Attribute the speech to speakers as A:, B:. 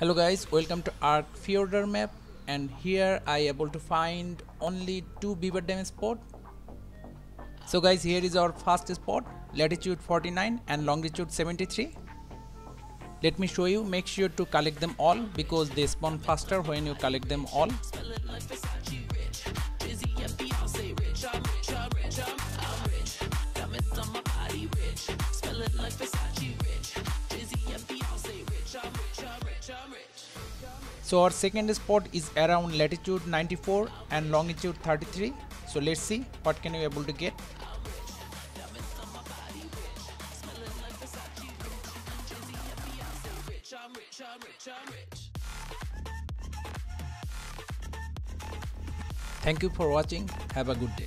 A: hello guys. Welcome to ARK fjordur map and here i able to find only two beaver dam spot. So guys here is our first spot latitude 49 and longitude 73 let me show you. Make sure to collect them all because they spawn faster when you collect them all so our second spot is around latitude 94 and longitude 33 so let's see what can we able to get. Thank you for watching. Have a good day